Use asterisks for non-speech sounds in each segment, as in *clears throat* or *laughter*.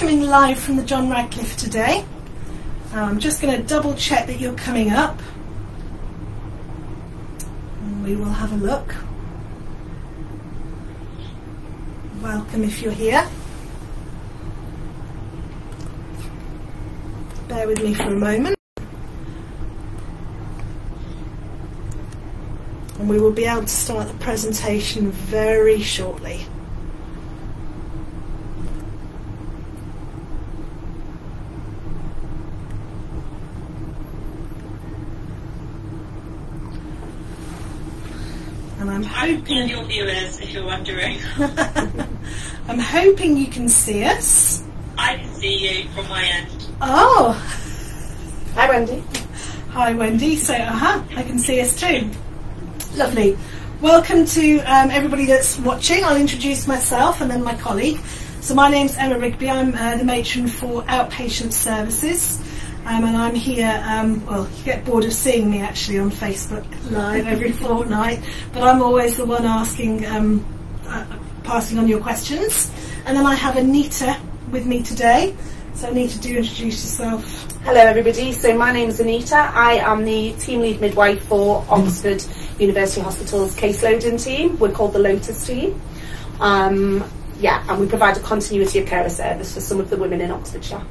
coming live from the John Radcliffe today. I'm just going to double check that you're coming up. We will have a look. Welcome if you're here. Bear with me for a moment. And we will be able to start the presentation very shortly. I'm hoping your viewers, if you're wondering. *laughs* I'm hoping you can see us. I can see you from my end. Oh, Hi, Wendy. hi Wendy. So, aha, I can see us too. Lovely. Welcome to um, everybody that's watching. I'll introduce myself and then my colleague. So my name's Emma Rigby. I'm uh, the matron for outpatient services. Um, and I'm here, um, well, you get bored of seeing me actually on Facebook Live every *laughs* fortnight, but I'm always the one asking, um, uh, passing on your questions. And then I have Anita with me today. So Anita, do introduce yourself. Hello, everybody. So my name is Anita. I am the team lead midwife for Oxford University Hospital's caseloading team. We're called the Lotus team. Um, yeah, and we provide a continuity of care service for some of the women in Oxfordshire.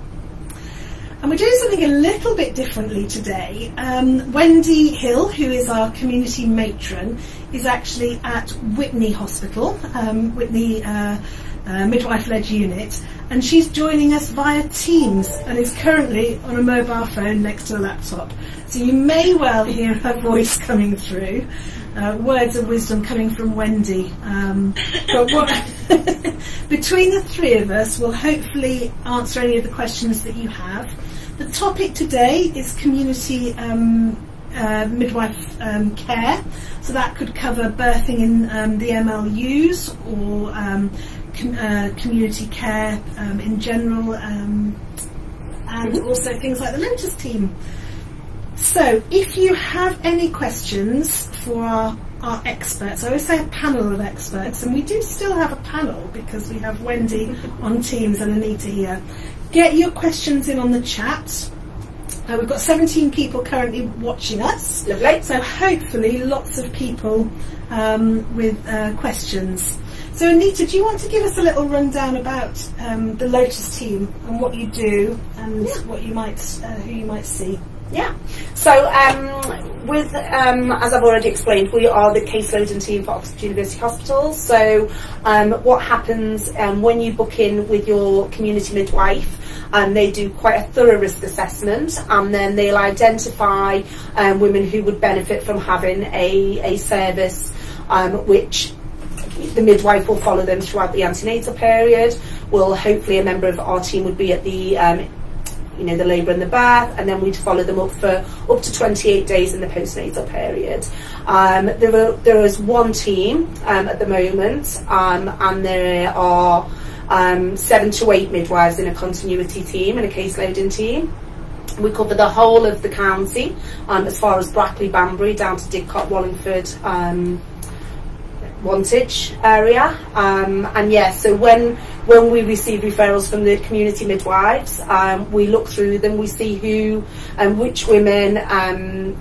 And we're doing something a little bit differently today. Um, Wendy Hill, who is our community matron, is actually at Witney Hospital, um, Witney uh, uh, midwife-led unit, and she's joining us via Teams and is currently on a mobile phone next to a laptop. So you may well hear her voice coming through. Uh, words of wisdom coming from Wendy. Um, but what, *laughs* between the three of us, we'll hopefully answer any of the questions that you have. The topic today is community um, uh, midwife um, care. So that could cover birthing in um, the MLUs or um, com- uh, community care um, in general, um, and also things like the Lotus team. So, if you have any questions for our, our experts, I always say a panel of experts, and we do still have a panel because we have Wendy *laughs* on Teams and Anita here. Get your questions in on the chat. Uh, we've got 17 people currently watching us. Lovely. So hopefully lots of people um, with uh, questions. So Anita, do you want to give us a little rundown about um, the Lotus team and what you do and Yeah. what you might, uh, who you might see? Yeah. So, um, with um, as I've already explained, we are the caseloading team for Oxford University Hospitals. So, um, what happens um, when you book in with your community midwife? Um, they do quite a thorough risk assessment, and then they'll identify um, women who would benefit from having a a service, which the midwife will follow them throughout the antenatal period. Will hopefully a member of our team would be at the you know, the labour and the birth, and then we'd follow them up for up to 28 days in the postnatal period. Um, there, are, there is one team um, at the moment, um, and there are um, seven to eight midwives in a continuity team and a case loading team. We cover the whole of the county, um, as far as Brackley, Banbury, down to Didcot, Wallingford, um, Wantage area. Um, and yes, so when when we receive referrals from the community midwives, um, we look through them, we see who and which women um,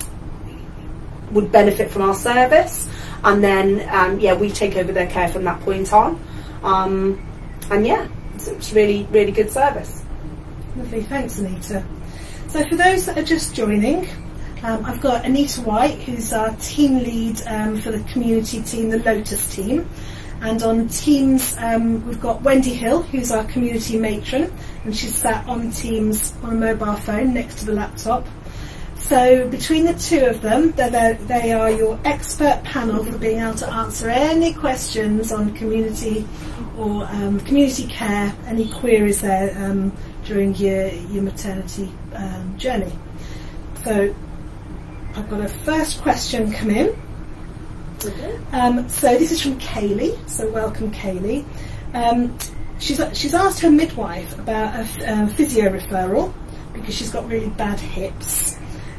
would benefit from our service, and then um, yeah, we take over their care from that point on. Um, and yeah, it's, it's really really good service. Lovely, thanks Anita. So for those that are just joining, um, I've got Anita White, who's our team lead um, for the community team, the Lotus team. And on Teams, um, we've got Wendy Hill, who's our community matron, and she's sat on Teams on a mobile phone next to the laptop. So between the two of them, they are your expert panel for being able to answer any questions on community or um, community care, any queries there um, during your, your maternity um, journey. So I've got a first question come in. Um, so this is from Kaylee. So welcome, Kaylee. Um, she's she's asked her midwife about a physio referral because she's got really bad hips,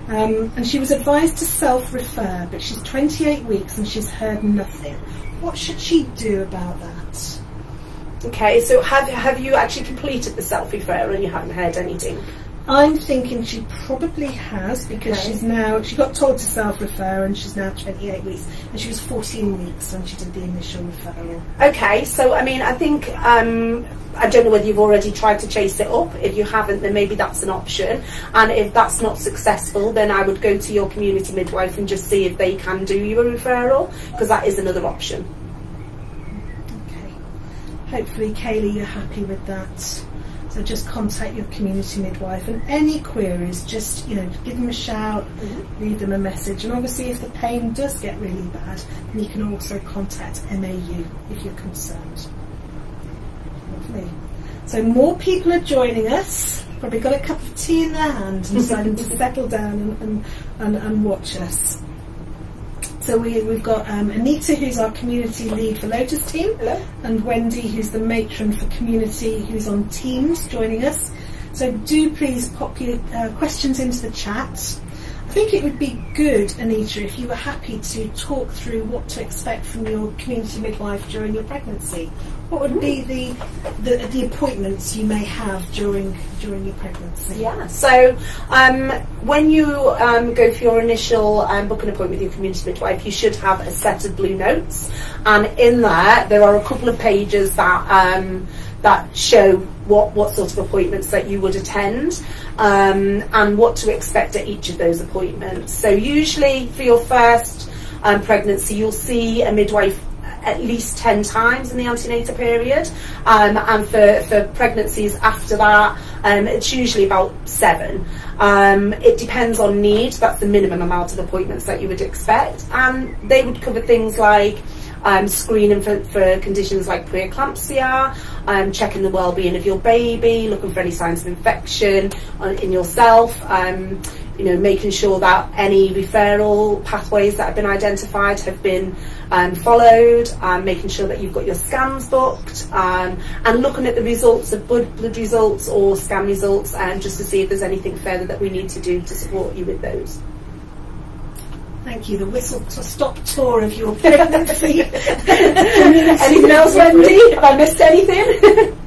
um, and she was advised to self-refer, but she's 28 weeks and she's heard nothing. What should she do about that? Okay, so have have you actually completed the self referral and you haven't heard anything? I'm thinking she probably has because Okay. she's now she got told to self-refer and she's now 28 weeks and she was 14 weeks when she did the initial referral. Okay, so I mean, I think um, I don't know whether you've already tried to chase it up. If you haven't, then maybe that's an option. And if that's not successful, then I would go to your community midwife and just see if they can do you a referral because that is another option. Okay. Hopefully, Kaylee, you're happy with that. So just contact your community midwife and any queries, just you know, give them a shout, mm-hmm. leave them a message. And obviously, if the pain does get really bad, then you can also contact MAU if you're concerned. Lovely. So more people are joining us. Probably got a cup of tea in their hand and deciding to *laughs* settle down and, and, and, and watch us. So we, we've got um, Anita, who's our community lead for Lotus Team, Hello. and Wendy, who's the matron for community, who's on Teams, joining us. So do please pop your uh, questions into the chat. I think it would be good, Anita, if you were happy to talk through what to expect from your community midwife during your pregnancy. What would be the, the the appointments you may have during during your pregnancy? Yeah. So um, when you um, go for your initial um, booking appointment with your community midwife, you should have a set of blue notes, and in there there are a couple of pages that um, that show what what sort of appointments that you would attend. Um, and what to expect at each of those appointments. So usually for your first um, pregnancy, you'll see a midwife at least 10 times in the antenatal period. Um, and for, for pregnancies after that um, it's usually about seven. Um, it depends on need. That's the minimum amount of appointments that you would expect. And they would cover things like um, screening for, for conditions like preeclampsia, um, checking the well-being of your baby, looking for any signs of infection on, in yourself, um, you know, making sure that any referral pathways that have been identified have been um, followed, um, making sure that you've got your scans booked, um, and looking at the results of blood, blood results or scan results, and just to see if there's anything further that we need to do to support you with those. Thank you. The whistle to stop tour of your pregnancy. *laughs* Anything else, Wendy? Have I missed anything? *laughs*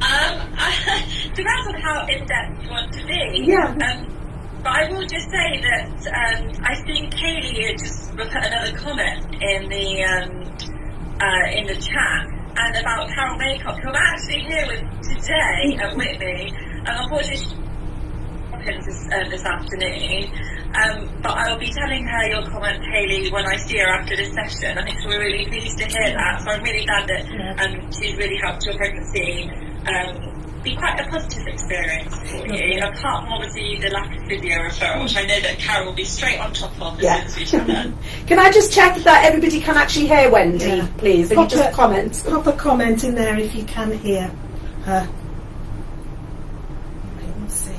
Um, *laughs* depends on how in depth you want to be. Yeah. Um, but I will just say that um, I think Kaylee just put another comment in the um, uh, in the chat and about Carol Maycock, who I'm actually here with today at *laughs* Witney. And unfortunately, she's this, uh, this afternoon. Um, but I'll be telling her your comment, Hayley, when I see her after this session. I think we're really pleased to hear that. So I'm really glad that um, she's really helped your pregnancy um, be quite a positive experience for you. Apart from obviously the lack of physio referral, which I know that Carol will be straight on top of as Yeah. soon as we chat. *laughs* Can I just check that everybody can actually hear Wendy, Yeah. please? And you Pop just it- comment. Pop a comment in there if you can hear her. Okay, let's see.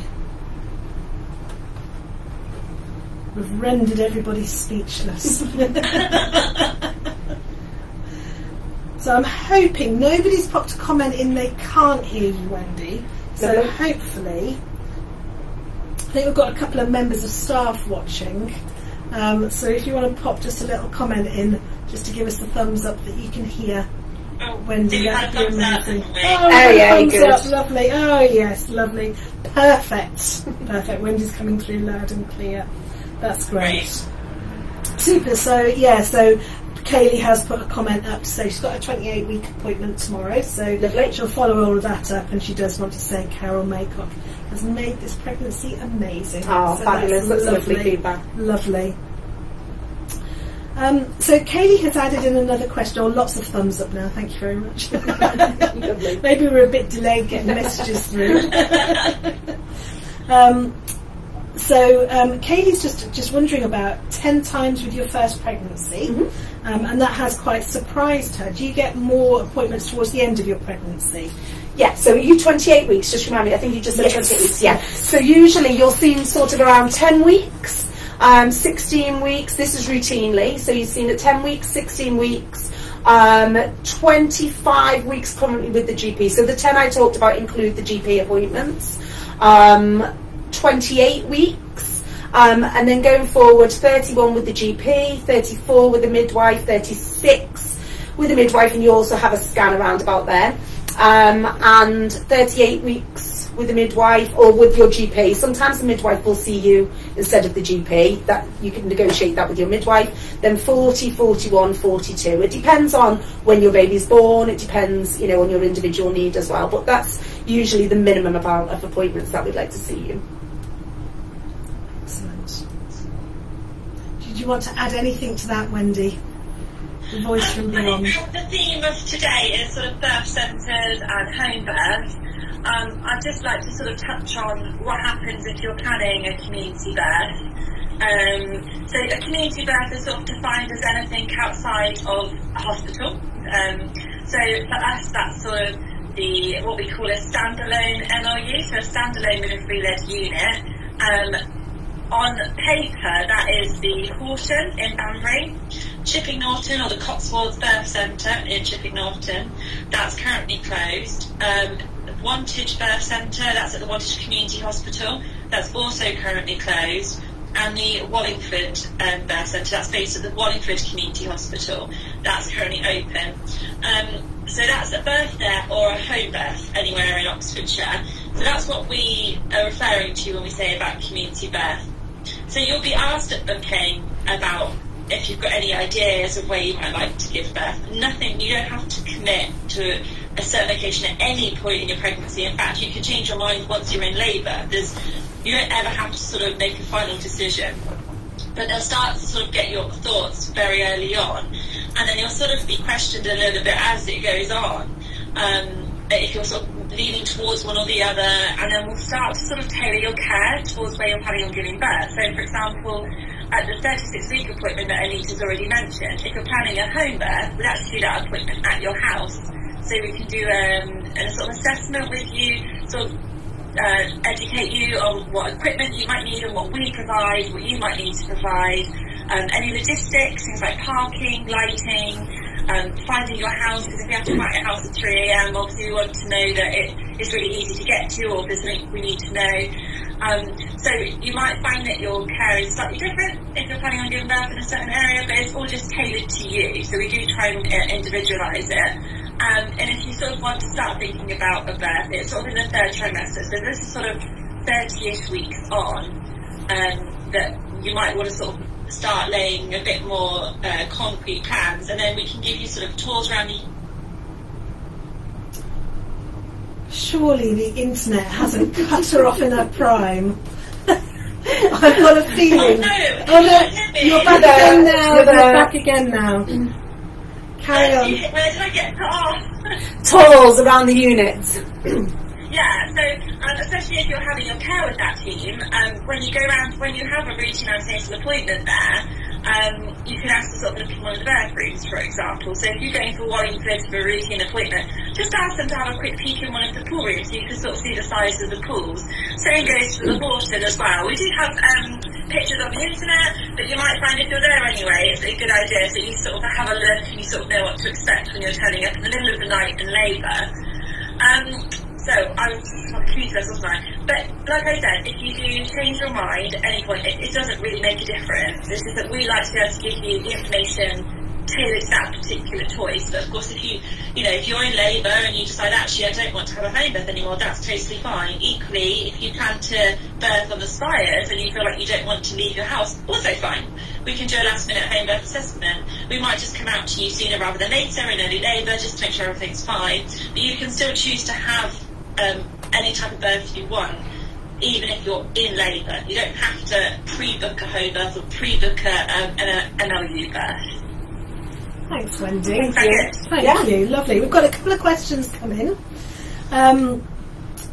We've rendered everybody speechless. *laughs* *laughs* so I'm hoping nobody's popped a comment in they can't hear you, Wendy. So Lovely. hopefully, I think we've got a couple of members of staff watching. Um, so if you want to pop just a little comment in, just to give us a thumbs up that you can hear Oh, Wendy, do you have that'd be amazing. Oh, Oh, yeah, thumbs up, lovely. Oh yes, lovely. Perfect. Perfect. Wendy's coming through loud and clear. That's great. Super. So yeah, so Kaylee has put a comment up to say she's got a 28 week appointment tomorrow, so Lovely. she'll follow all of that up, and she does want to say Carol Maycock has made this pregnancy amazing. Oh, So fabulous. That's lovely feedback. Lovely. Um, so Kaylee has added in another question, or lots of thumbs up now, thank you very much. *laughs* *laughs* Maybe we're a bit delayed getting messages through. *laughs* um, so um, Kaylee's just just wondering about ten times with your first pregnancy, Mm-hmm. um, and that has quite surprised her. Do you get more appointments towards the end of your pregnancy? Yeah, so you 28 weeks, just remind me, I think you just said Yes. 28 weeks, yeah. So usually you're seen sort of around 10 weeks, um, 16 weeks, this is routinely, so you're seen at 10 weeks, 16 weeks, um, 25 weeks currently with the GP. So the 10 I talked about include the GP appointments. Um, 28 weeks, um, and then going forward 31 with the GP, 34 with the midwife, 36 with a midwife, and you also have a scan around about there. Um, and 38 weeks with a midwife or with your GP. Sometimes the midwife will see you instead of the GP. That you can negotiate that with your midwife. Then 40, 41, 42. It depends on when your baby's born. It depends, you know, on your individual need as well. But that's usually the minimum amount of appointments that we'd like to see you. Excellent. Did you want to add anything to that, Wendy? The voice from beyond. The theme of today is sort of birth centres and home birth. Um, I'd just like to sort of touch on what happens if you're planning a community birth. Um, so a community birth is sort of defined as anything outside of a hospital. Um, so for us, that's sort of the what we call a standalone MLU, so a standalone midwifery-led unit. Um, on paper, that is the Horton in Banbury, Chipping Norton or the Cotswolds Birth Centre in Chipping Norton, that's currently closed. Um, Wantage Birth Centre, that's at the Wantage Community Hospital, that's also currently closed. And the Wallingford um, Birth Centre, that's based at the Wallingford Community Hospital, that's currently open. Um, so that's a birth there or a home birth anywhere in Oxfordshire. So that's what we are referring to when we say about community birth. So you'll be asked at booking about if you've got any ideas of where you might like to give birth. Nothing, you don't have to commit to a certain location at any point in your pregnancy. In fact, you can change your mind once you're in labour. There's, you don't ever have to sort of make a final decision. But they'll start to sort of get your thoughts very early on, and then you'll sort of be questioned a little bit as it goes on. Um, if you're sort of leaning towards one or the other, and then we'll start to sort of tailor your care towards where you're planning on giving birth. So, for example, at the 36 week appointment that Anita's already mentioned, if you're planning a home birth, we'd actually do that appointment at your house. So we can do um, a sort of assessment with you, sort of uh, educate you on what equipment you might need and what we provide, what you might need to provide, um, any logistics, things like parking, lighting, um, finding your house, because if you have to find a house at 3am, obviously we want to know that it is really easy to get to or if there's something we need to know. Um, so you might find that your care is slightly different if you're planning on giving birth in a certain area, but it's all just tailored to you. So we do try and uh, individualise it. Um, and if you sort of want to start thinking about a birth, it's sort of in the third trimester. So this is sort of 30-ish weeks on um, that you might want to sort of start laying a bit more uh, concrete plans, and then we can give you sort of tours around the. Surely the internet hasn't *laughs* cut her off in her prime. *laughs* I've got a feeling. Oh no! Oh no, you're back again now. You're back again now. Carry on. where did I get cut off? Tours around the units. *clears throat* Yeah, so um, especially if you're having your care with that team, um, when you go around, when you have a routine antenatal appointment there, um, you can ask to sort of look in one of the birth rooms, for example. So if you're going for Wallingford for a routine appointment, just ask them to have a quick peek in one of the pool rooms so you can sort of see the size of the pools. Same goes for the Horton as well. We do have um, pictures on the internet, but you might find if you're there anyway, it's a good idea so you sort of have a look and you sort of know what to expect when you're turning up in the middle of the night in labour. Um, But like I said, if you do change your mind at any point, it, it doesn't really make a difference. It's just that we like to be able to give you the information tailored to that particular choice. But of course, if you, you know, if you're in labour and you decide actually I don't want to have a home birth anymore, that's totally fine. Equally, if you plan to birth on the spires and you feel like you don't want to leave your house, also fine. We can do a last minute home birth assessment. We might just come out to you sooner rather than later in early labour just to make sure everything's fine. But you can still choose to have um, any type of birth you want, even if you're in labour. You don't have to pre-book a home birth or pre-book a, um, an MLU birth. Thanks, Wendy. Thank you. Thank Yeah. you. Lovely. We've got a couple of questions coming. Um,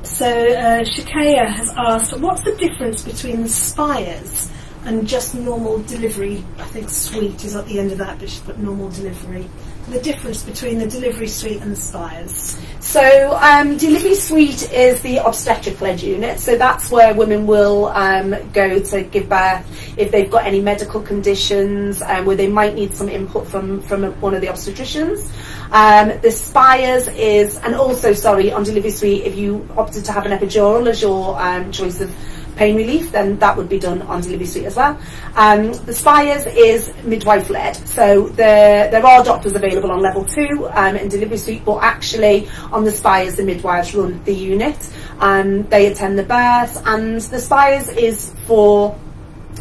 so uh, Shakaya has asked, what's the difference between the spires and just normal delivery? I think sweet is at the end of that, but she's put normal delivery. The difference between the delivery suite and the spires. So, um, delivery suite is the obstetric led unit. So that's where women will um, go to give birth if they've got any medical conditions, um, where they might need some input from from one of the obstetricians. Um, the spires is, and also sorry, on delivery suite, if you opted to have an epidural as your um, choice of pain relief, then that would be done on delivery suite as well. Um, the Spires is midwife led, so there there are doctors available on level two um, in delivery suite, but actually on the Spires the midwives run the unit. Um, they attend the births, and the Spires is for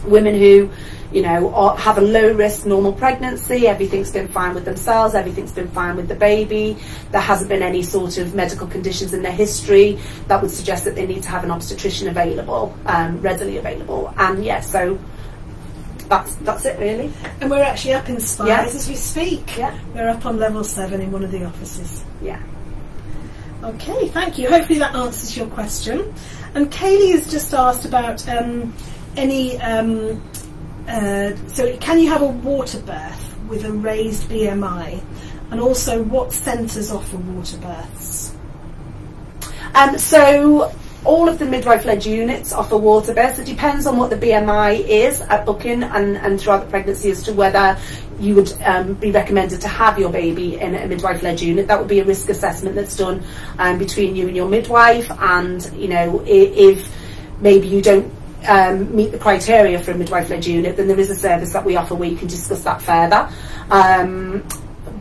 women who you know, have a low risk normal pregnancy, everything's been fine with themselves, everything's been fine with the baby, there hasn't been any sort of medical conditions in their history that would suggest that they need to have an obstetrician available, um, readily available. And yeah, so that's that's it really. And we're actually up in Spires Yeah. as we speak. Yeah. We're up on level seven in one of the offices. Yeah. Okay, thank you. Hopefully that answers your question. And Kaylee has just asked about um, any. Um, uh, so, can you have a water birth with a raised BMI? And also, what centres offer water births? Um, so all of the midwife-led units offer water births. It depends on what the BMI is at booking and, and throughout the pregnancy as to whether you would um, be recommended to have your baby in a midwife-led unit. That would be a risk assessment that's done um, between you and your midwife. And you know, if maybe you don't um, meet the criteria for a midwife-led unit, then there is a service that we offer where you can discuss that further. Um,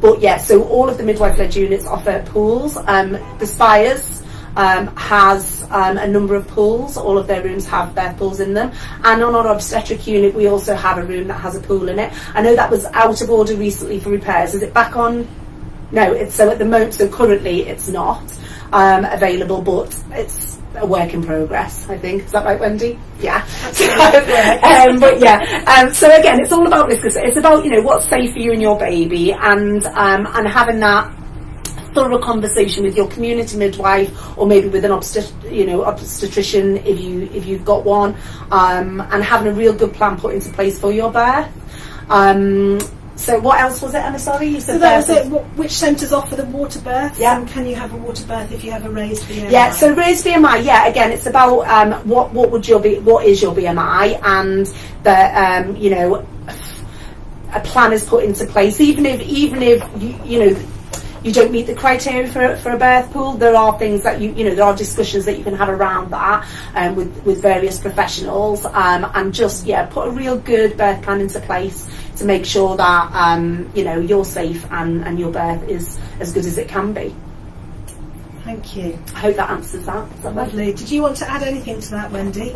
but yeah, so all of the midwife-led units offer pools. Um, the Spires um, has um, a number of pools. All of their rooms have birth pools in them. And on our obstetric unit, we also have a room that has a pool in it. I know that was out of order recently for repairs. Is it back on? No, it's so at the moment. So currently, it's not um, available, but it's a work in progress. I think is that right, Wendy? Yeah. *laughs* So, um, but yeah. Um, so again, it's all about risk. It's about you know what's safe for you and your baby, and um, and having that thorough conversation with your community midwife or maybe with an obstet- you know obstetrician if you if you've got one um, and having a real good plan put into place for your birth um, so what else was it Emma sorry you said So that was it. Which centres offer the water birth? Yeah. And can you have a water birth if you have a raised BMI? Yeah, so raised BMI, yeah, again, it's about um, what what would your be what is your BMI and the um, you know a plan is put into place. Even if even if you you know you don't meet the criteria for, for a birth pool, there are things that you you know there are discussions that you can have around that um, with with various professionals um, and just yeah put a real good birth plan into place to make sure that um, you know you're safe and, and your birth is as good as it can be. Thank you. I hope that answers that. Is that right? Lovely. Did you want to add anything to that, Wendy?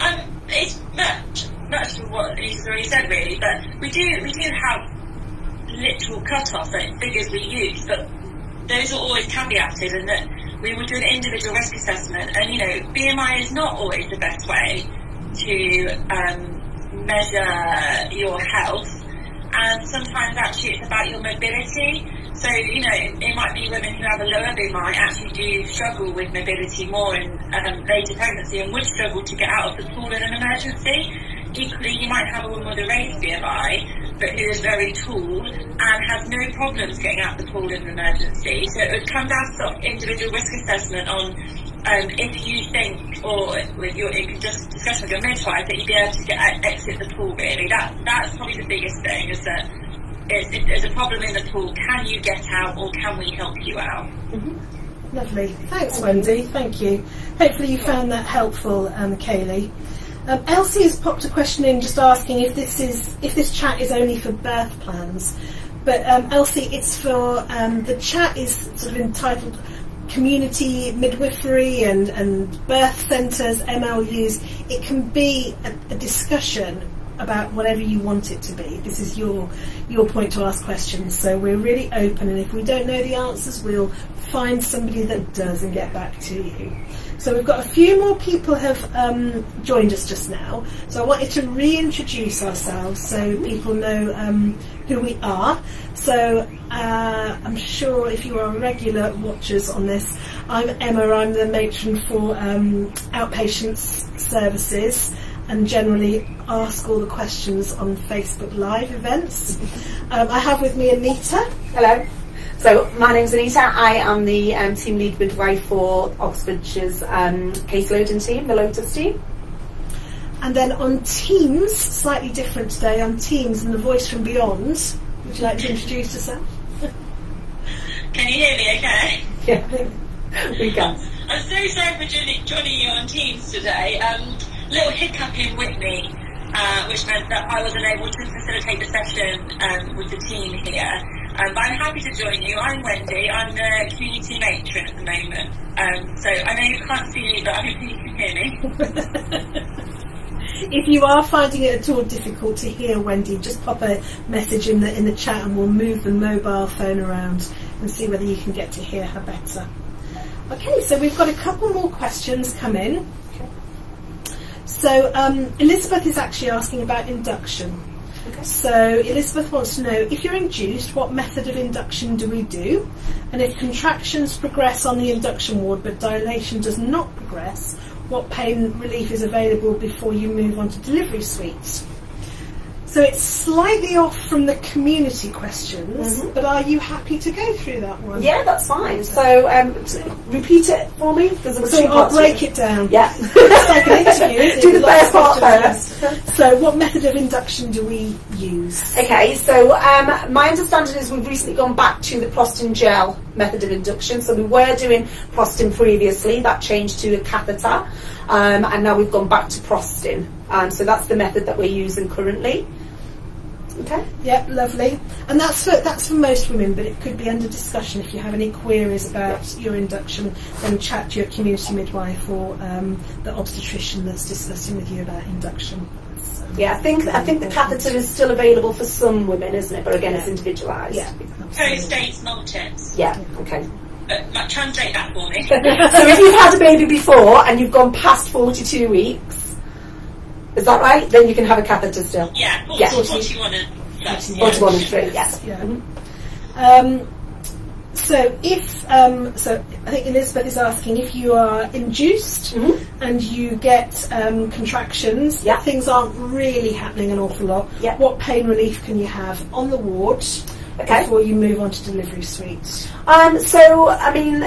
Um, it's much, much of what Lisa's already said, really. But we do, we do have literal cut-offs, like figures we use, but those are always caveated, and that we would do an individual risk assessment. And you know, BMI is not always the best way to um, measure your health, and sometimes actually it's about your mobility. So, you know, it might be women who have a lower BMI actually do struggle with mobility more in um, later pregnancy and would struggle to get out of the pool in an emergency. Equally, you might have a woman with a raised BMI, but who is very tall and has no problems getting out the pool in an emergency. So it would come down to sort of individual risk assessment on um, if you think, or with your in just discuss with your midwife, that you'd be able to get out, exit the pool. Really, that that's probably the biggest thing is that if, if there's a problem in the pool, can you get out or can we help you out? Lovely. Thanks, Wendy. Thank you. Hopefully you found that helpful, um, Kaylee. Um, Elsie has popped a question in just asking if this is if this chat is only for birth plans. But um, Elsie, it's for um, the chat is sort of entitled community midwifery and, and birth centres, MLUs. It can be a, a discussion about whatever you want it to be. This is your your point to ask questions. So we're really open, and if we don't know the answers, we'll find somebody that does and get back to you. So we've got a few more people have um, joined us just now. So I wanted to reintroduce ourselves so people know um, who we are. So uh, I'm sure if you are regular watchers on this, I'm Emma. I'm the matron for um, outpatients services and generally ask all the questions on Facebook Live events. Um, I have with me Anita. Hello. So my name's Anita. I am the um, team lead midwife for Oxfordshire's um, caseloading team, the Lotus team. And then on Teams, slightly different today, on Teams and the voice from beyond. Would you like to introduce yourself? *laughs* Can you hear me okay? Yeah, we can. I'm so sorry for joining, joining you on Teams today. Um, little hiccup in Witney, uh, which meant that I was unable to facilitate the session um, with the team here. Um, but I'm happy to join you. I'm Wendy. I'm the community matron at the moment. Um, so I know you can't see me, but I hope you can hear me. *laughs* if you are finding it at all difficult to hear Wendy, just pop a message in the in the chat and we'll move the mobile phone around and see whether you can get to hear her better. Okay, so we've got a couple more questions come in. So um, Elizabeth is actually asking about induction. So Elizabeth wants to know if you're induced, what method of induction do we do? And if contractions progress on the induction ward but dilation does not progress, what pain relief is available before you move on to delivery suites? So it's slightly off from the community questions, Mhm. but are you happy to go through that one? Yeah, that's fine. So um, repeat it for me because there was So I'll break it down. Yeah. *laughs* It's like an interview. *laughs* Do the first part first. *laughs* So what method of induction do we use? Okay, so um, my understanding is we've recently gone back to the Prostin gel method of induction. So we were doing Prostin previously, that changed to a catheter, um, and now we've gone back to Prostin. Um, so that's the method that we're using currently. Okay. Yep, lovely. And that's for that's for most women, but it could be under discussion if you have any queries about your induction. Then chat to your community midwife or um, the obstetrician that's discussing with you about induction. So, Yeah, I think I think the catheter is still available for some women, isn't it? But again, it's individualised. Yeah, Post dates, multips. Yeah. Okay. Uh, translate that for me. *laughs* so if you've had a baby before and you've gone past 42 weeks, is that right? Then you can have a catheter still. yeah, 40, Yeah. 41 and plus. Yeah. 41 and 3, yes. Yeah. Um, so if um, so, I think Elizabeth is asking if you are induced Mhm. and you get um, contractions, Yeah. things aren't really happening an awful lot. Yeah. What pain relief can you have on the ward Okay. before you move on to delivery suite? Um, so, I mean,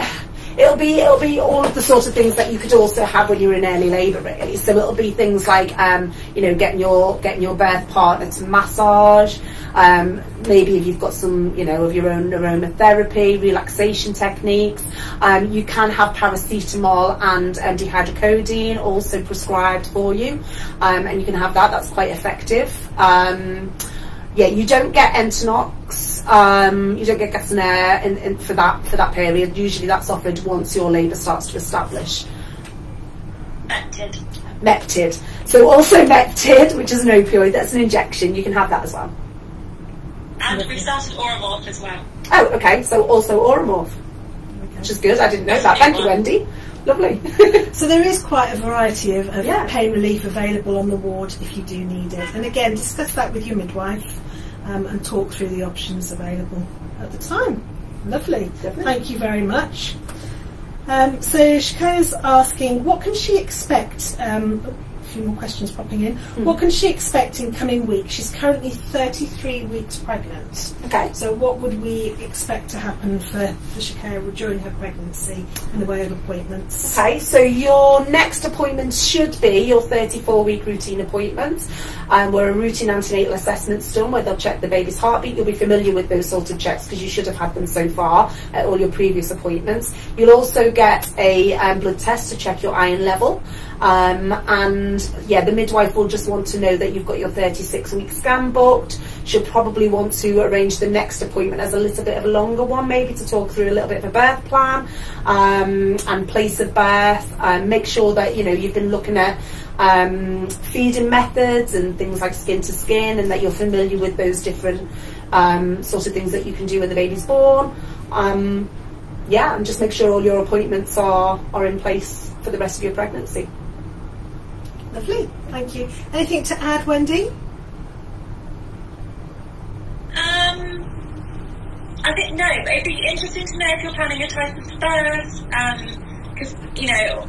it'll be it'll be all of the sort of things that you could also have when you're in early labour, really. So it'll be things like, um, you know, getting your getting your birth partner to massage. Um, maybe if you've got some, you know, of your own aromatherapy, relaxation techniques. Um, you can have paracetamol and um, dihydrocodeine also prescribed for you, um, and you can have that. That's quite effective. Yeah, you don't get Entonox, um, you don't get gas and air in, in, for that for that period. Usually that's offered once your labour starts to establish. Acted. Meptid. So also Meptid, which is an opioid, that's an injection, you can have that as well. And we started Oromorph as well. Oh, okay, so also Oromorph, which is good, I didn't know that. Thank you, Wendy. Lovely. *laughs* So there is quite a variety of, of Yeah. pain relief available on the ward if you do need it. And again, discuss that with your midwife um, and talk through the options available at the time. Lovely. Definitely. Thank you very much. Um, so Shikaya's asking, what can she expect? Um, few more questions popping in. Hmm. What can she expect in coming weeks? She's currently 33 weeks pregnant. okay. So what would we expect to happen for, for Shakira during her pregnancy in the way of appointments? Okay, so your next appointment should be your 34 week routine appointment, um, where a routine antenatal assessment's done, where they'll check the baby's heartbeat. You'll be familiar with those sort of checks because you should have had them so far at all your previous appointments. You'll also get a um, blood test to check your iron level. Um, and yeah, the midwife will just want to know that you've got your 36 week scan booked. She'll probably want to arrange the next appointment as a little bit of a longer one, maybe to talk through a little bit of a birth plan um, and place of birth. Um, make sure that you know you've been looking at um, feeding methods and things like skin to skin, and that you're familiar with those different um, sort of things that you can do when the baby's born. Um, yeah, and just make sure all your appointments are are in place for the rest of your pregnancy. Lovely, thank you. Anything to add, Wendy? Um, I think no, but it'd be interesting to know if you're planning a of birth, because you know,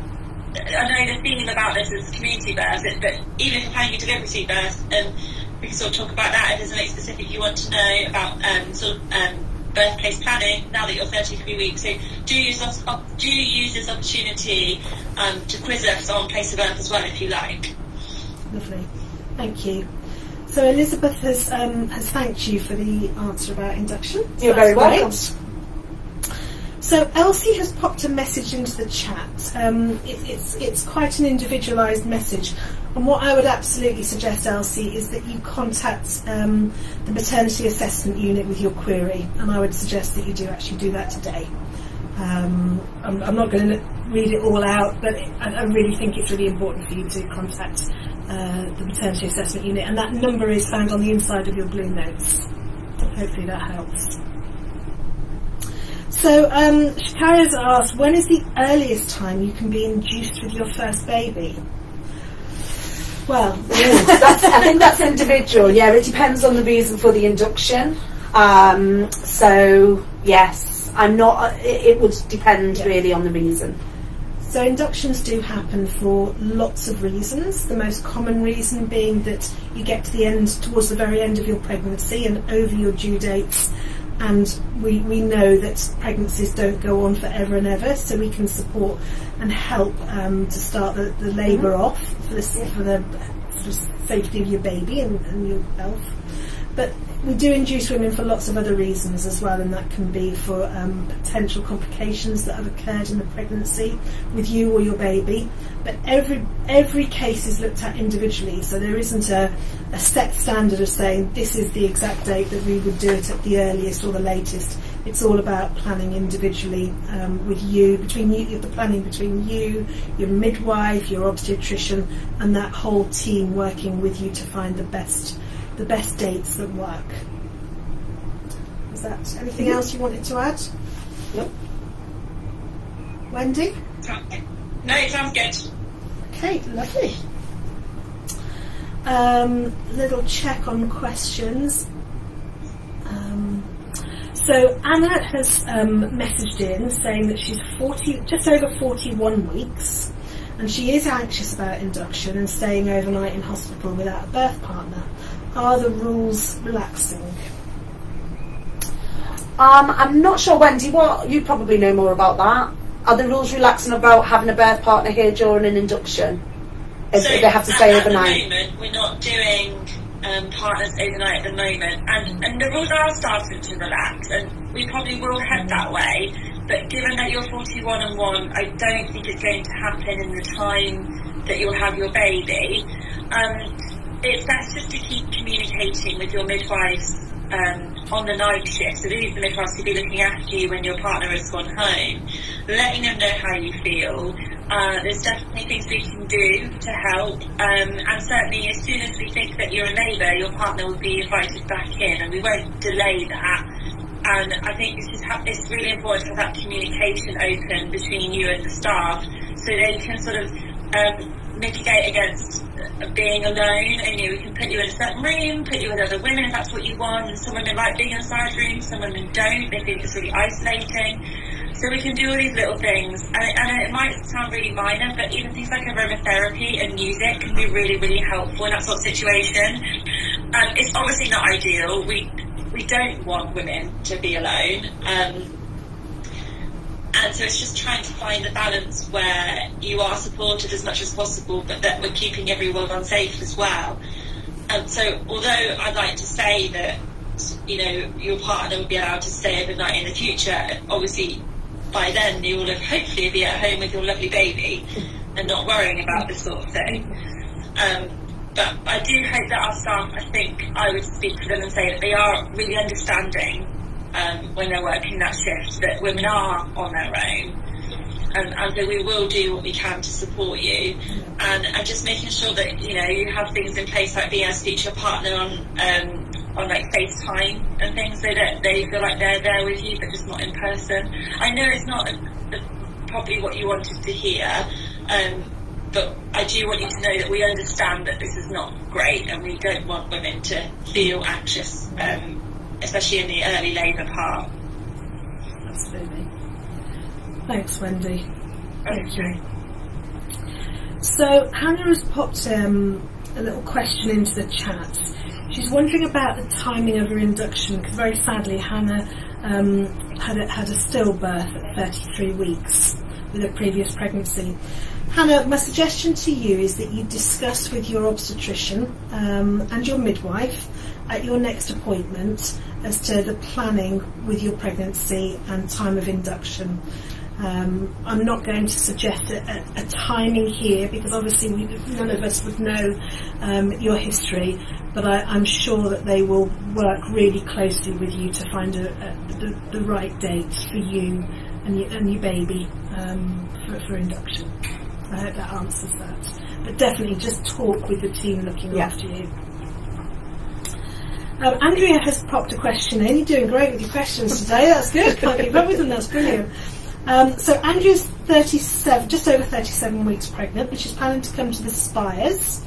I know the theme about this is community birth, but even if you're planning a delivery birth, and we can sort of talk about that if there's anything specific you want to know about um, sort of um, birthplace planning now that you're 33 weeks. So do use this, do use this opportunity um, to quiz us on place of birth as well if you like. Lovely, thank you. So Elizabeth has um, has thanked you for the answer about induction. So You're that's very welcome. So Elsie has popped a message into the chat. Um, it, it's it's quite an individualised message, and what I would absolutely suggest, Elsie, is that you contact um, the maternity assessment unit with your query, and I would suggest that you do actually do that today. Um, I'm, I'm, not going to read it all out, but it, I, I, really think it's really important for you to contact uh, the maternity assessment unit, and that number is found on the inside of your blue notes. Hopefully that helps. So um, Shakari has asked, when is the earliest time you can be induced with your first baby? Well, *laughs* I think that's individual. Yeah, it depends on the reason for the induction. Um, so yes, I'm not. It, it would depend yeah. really on the reason. So inductions do happen for lots of reasons. The most common reason being that you get to the end, towards the very end of your pregnancy and over your due dates, and we, we know that pregnancies don't go on forever and ever, so we can support and help um, to start the, the labor mm-hmm. off for the, for the, for the safety of your baby and, and your health. But we do induce women for lots of other reasons as well, and that can be for um, potential complications that have occurred in the pregnancy with you or your baby. But every every case is looked at individually, so there isn't a, a set standard of saying this is the exact date that we would do it at the earliest or the latest. It's all about planning individually um, with you, between you, the planning between you, your midwife, your obstetrician, and that whole team working with you to find the best the best dates that work. Is that anything else you wanted to add? Nope. Wendy? No, it sounds good. Okay, lovely. Um, little check on questions. Um, so Anna has um, messaged in saying that she's 40, just over 41 weeks, and she is anxious about induction and staying overnight in hospital without a birth partner. Are the rules relaxing? Um, I'm not sure, Wendy. What you probably know more about that. Are the rules relaxing about having a birth partner here during an induction? If, so if they have to stay overnight? At the moment, we're not doing um, partners overnight at the moment, and, and the rules are starting to relax, and we probably will head that way. But given that you're 41 and 1, I don't think it's going to happen in the time that you'll have your baby. Um, it's best just to keep communicating with your midwives um, on the night shift. So these are the midwives who'll be looking after you when your partner has gone home, letting them know how you feel. Uh, there's definitely things we can do to help, um, and certainly as soon as we think that you're in labour, your partner will be invited back in, and we won't delay that. And I think it's just ha- it's really important to have that communication open between you and the staff, so they can sort of um, mitigate against being alone and you know, we can put you in a certain room, put you with other women if that's what you want. And some women like being in a side room, some women don't, they think it's really isolating. So we can do all these little things and it, and it might sound really minor, but even things like aromatherapy and music can be really, really helpful in that sort of situation. Um, it's obviously not ideal. We we don't want women to be alone. Um, and so it's just trying to find a balance where you are supported as much as possible, but that we're keeping everyone safe as well. And so, although I'd like to say that, you know, your partner will be allowed to stay overnight in the future, obviously by then you will have hopefully be at home with your lovely baby and not worrying about this sort of thing. Um, but I do hope that our staff, I think I would speak for them and say that they are really understanding um, when they're working that shift that women are on their own. And, and that we will do what we can to support you, and, and just making sure that you know you have things in place like being able to partner on um, on like FaceTime and things, so that they feel like they're there with you, but just not in person. I know it's not a, a, probably what you wanted to hear, um, but I do want you to know that we understand that this is not great, and we don't want women to feel anxious um, especially in the early labour part. Absolutely. Thanks, Wendy. You. So Hannah has popped um, a little question into the chat. She's wondering about the timing of her induction because very sadly Hannah um, had, a, had a stillbirth at 33 weeks with a previous pregnancy. Hannah, my suggestion to you is that you discuss with your obstetrician um, and your midwife at your next appointment as to the planning with your pregnancy and time of induction. Um, I'm not going to suggest a, a, a timing here because obviously we, none of us would know um, your history, but I, I'm sure that they will work really closely with you to find a, the, the right date for you and your, and your baby um, for, for induction. I hope that answers that. But definitely just talk with the team looking Yeah. after you. Um, Andrea has popped a question in. You're doing great with your questions today. That's good. Can't keep up with them. That's brilliant. Um, so Andrea's 37, just over 37 weeks pregnant, but she's planning to come to the Spires.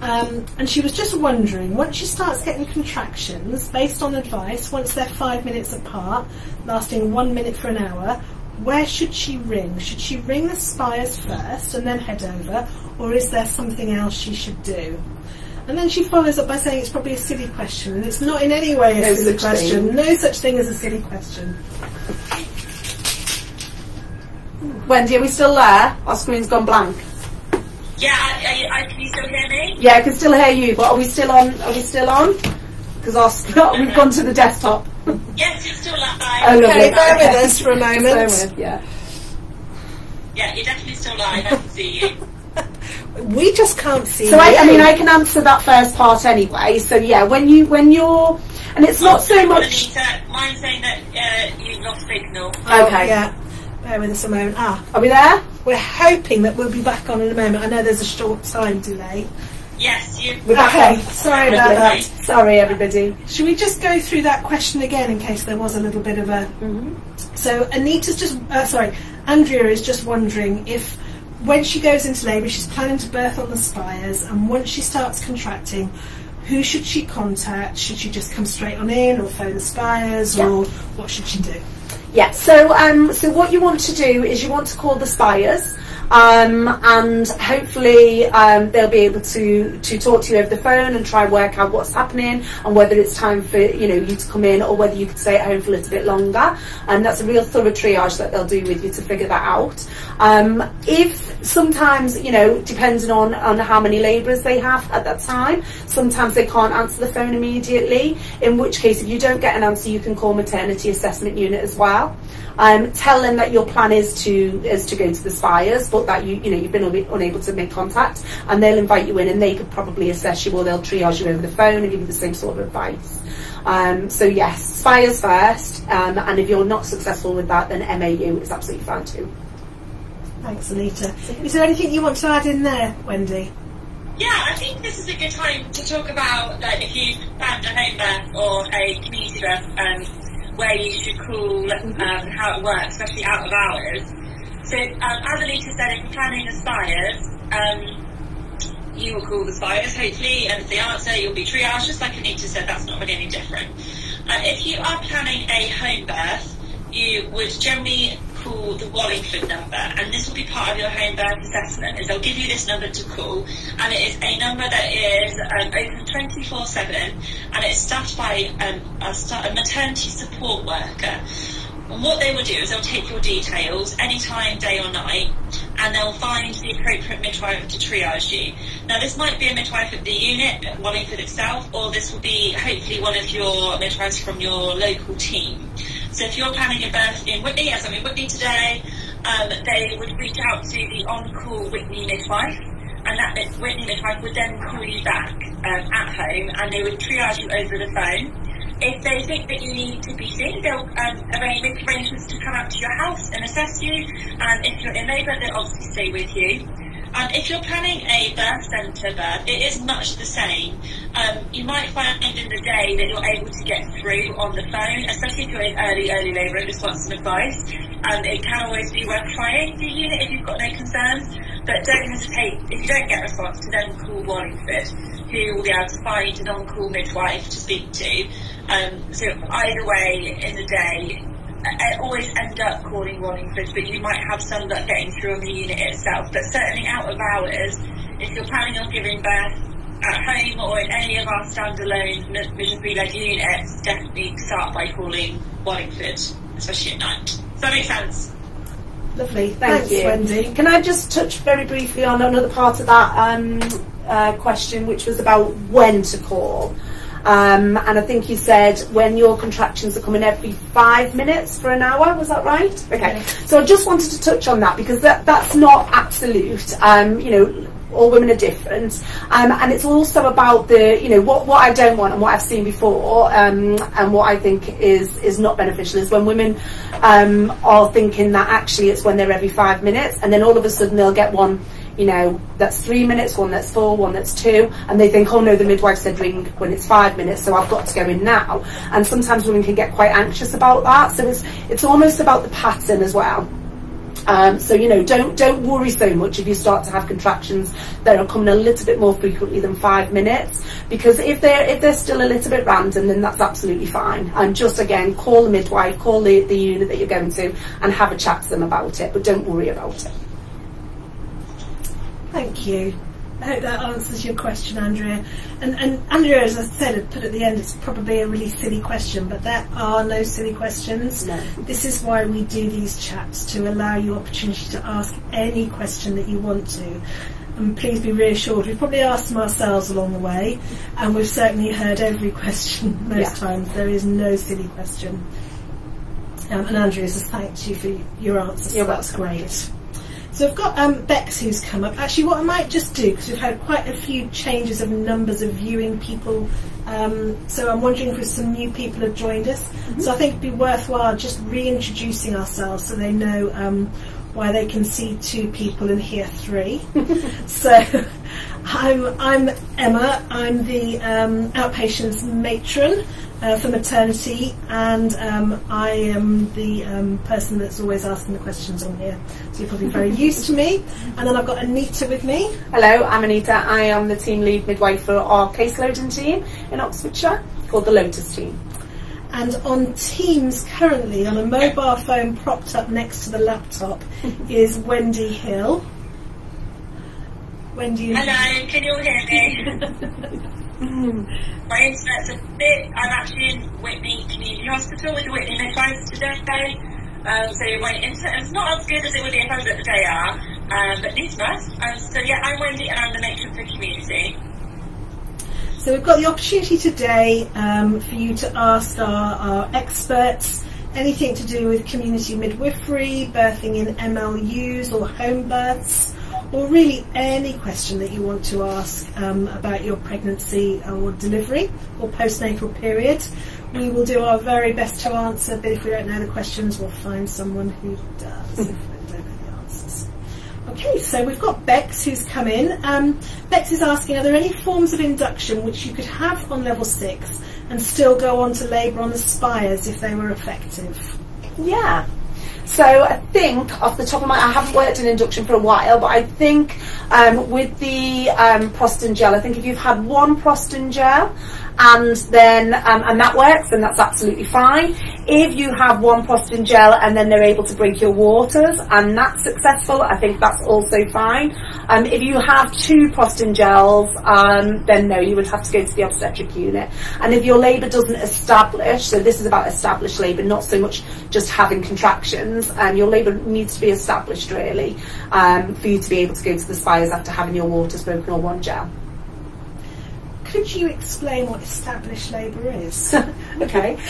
Um, and she was just wondering, once she starts getting contractions, based on advice, once they're five minutes apart, lasting one minute for an hour, where should she ring? Should she ring the Spires first and then head over, or is there something else she should do? And then she follows up by saying it's probably a silly question, and it's not in any way a No silly question. thing. No such thing as a silly question. Wendy, are we still there? Our screen's gone blank. Yeah, I, I, I, can you still hear me? Yeah, I can still hear you, but are we still on? Are we still on? Because our sc- *laughs* we've gone to the desktop. Yes, it's still live. Oh. Okay, bear with Okay. us for a moment. with, yeah. Yeah, you're definitely still live. I can see you. We just can't see. So I, I mean, I can answer that first part anyway. So yeah, when you when you're, and it's not so much. Anita, mine's saying that uh, you've lost signal. Oh, Okay. Yeah. Bear with us a moment. Ah, Are we there? we're hoping that we'll be back on in a moment. I know there's a short time delay. Yes, you. We're back Okay, on. sorry about Lovely. that. Sorry, everybody. Should we just go through that question again in case there was a little bit of a. Mhm. So Anita's just, uh, sorry, Andrea is just wondering if when she goes into labour, she's planning to birth on the spires, and once she starts contracting, who should she contact? Should she just come straight on in, or phone the spires, Yeah. or what should she do? Yeah. So um, so what you want to do is you want to call the spires. Um, and hopefully um, they'll be able to, to talk to you over the phone and try work out what's happening and whether it's time for you know you to come in or whether you could stay at home for a little bit longer. And that's a real thorough triage that they'll do with you to figure that out. Um, if sometimes you know depending on on how many labourers they have at that time, sometimes they can't answer the phone immediately. In which case, if you don't get an answer, you can call maternity assessment unit as well. Um, tell them that your plan is to is to go to the spires, but that you you know you've been unable to make contact, and they'll invite you in, and they could probably assess you, or they'll triage you over the phone and give you the same sort of advice. Um, so yes, spires first, um, and if you're not successful with that, then MAU is absolutely fine too. Thanks, Anita. Is there anything you want to add in there, Wendy? Yeah, I think this is a good time to talk about like if you've found a home birth or a community birth, um, where you should call um, and how it works, especially out of hours. So um, as Anita said, if you're planning the spires, um, you will call the spires hopefully, and if they answer, you'll be triaged. Just like Anita said, that's not really any different. Uh, if you are planning a home birth, you would generally call the Wallingford number, and this will be part of your home birth assessment. Is they'll give you this number to call, and it is a number that is um, open 24/7, and it's staffed by um, a, a maternity support worker. And what they will do is they'll take your details anytime, day or night, and they'll find the appropriate midwife to triage you. Now, this might be a midwife at the unit at Wallingford itself, or this will be hopefully one of your midwives from your local team. So if you're planning a birth in Witney, as I'm in Witney today, um, they would reach out to the on-call Witney midwife, and that Witney midwife would then call you back um, at home, and they would triage you over the phone. If they think that you need to be seen, they'll um, arrange arrangements to come out to your house and assess you. And if you're in labour, they'll obviously stay with you. Um, if you're planning a birth centre birth, it is much the same. Um, you might find in the day that you're able to get through on the phone, especially if you're in early, early labour and just want some advice. Um, it can always be worth trying the unit if you've got no concerns, but don't hesitate if you don't get a response to then call Wallingford, who will be able to find an on-call midwife to speak to. Um, so either way, in the day, I I always end up calling Wallingford, but you might have some luck getting through on the unit itself. But certainly out of hours, if you're planning on giving birth at home or in any of our standalone midwifery led units, definitely start by calling Wallingford, especially at night. Does that make sense? Lovely. Thank Thanks, you. Wendy. Can I just touch very briefly on another part of that um, uh, question, which was about when to call? Um, and I think you said when your contractions are coming every five minutes for an hour, was that right? Okay. So I just wanted to touch on that because that, that's not absolute. Um, you know, all women are different. Um, and it's also about the, you know, what, what I don't want and what I've seen before um, and what I think is, is not beneficial is when women um, are thinking that actually it's when they're every five minutes and then all of a sudden they'll get one you know, that's three minutes, one that's four, one that's two, and they think, oh no, the midwife said ring when it's five minutes, so I've got to go in now. And sometimes women can get quite anxious about that. So it's it's almost about the pattern as well. Um, so you know, don't don't worry so much if you start to have contractions that are coming a little bit more frequently than five minutes, because if they're if they're still a little bit random, then that's absolutely fine. And just again, call the midwife, call the, the unit that you're going to, and have a chat to them about it. But don't worry about it. Thank you. I hope that answers your question, Andrea. And, and Andrea, as I said, put at the end, it's probably a really silly question, but there are no silly questions. No. This is why we do these chats to allow you opportunity to ask any question that you want to. And please be reassured, we've probably asked them ourselves along the way, and we've certainly heard every *laughs* question most Yeah. times. There is no silly question. Um, and Andrea says thanks you for your answers. You're so that's great. So I've got um, Bex who's come up. Actually, what I might just do because we've had quite a few changes of numbers of viewing people. Um, so I'm wondering if some new people have joined us. So I think it'd be worthwhile just reintroducing ourselves so they know um, why they can see two people and hear three. *laughs* so *laughs* I'm I'm Emma. I'm the um, outpatients matron uh, for maternity, and um, I am the um, person that's always asking the questions on here. So you're probably very used to me. And then I've got Anita with me. Hello, I'm Anita. I am the team lead midwife for our caseloading team in Oxfordshire called the Lotus team. And on Teams currently, on a mobile phone propped up next to the laptop, *laughs* is Wendy Hill. Wendy, Hello, can you all hear me? *laughs* My internet's a bit. I'm actually in Witney Community Hospital with Witney midwives today. Um, so my internet's not as good as it would be if I was at the JR, um, but needs must. Um, so yeah, I'm Wendy and I'm the matron for community. So we've got the opportunity today um, for you to ask our, our experts anything to do with community midwifery, birthing in MLUs or home births, or really any question that you want to ask um, about your pregnancy or delivery or postnatal period. We will do our very best to answer, but if we don't know the questions, we'll find someone who does. Okay, so we've got Bex who's come in. Um, Bex is asking, are there any forms of induction which you could have on level six and still go on to labour on the spires if they were effective? Yeah. So I think off the top of my, I haven't worked in induction for a while, but I think um, with the um, Prostin gel, I think if you've had one Prostin gel and then um, and that works, and that's absolutely fine. If you have one Prostin gel and then they're able to break your waters and that's successful, I think that's also fine. Um, if you have two Prostin gels, um, then no, you would have to go to the obstetric unit. And if your labour doesn't establish, so this is about established labour, not so much just having contractions, and your labour needs to be established really um, for you to be able to go to the spires after having your waters broken or one gel. Could you explain what established labour is? *laughs* okay. *laughs*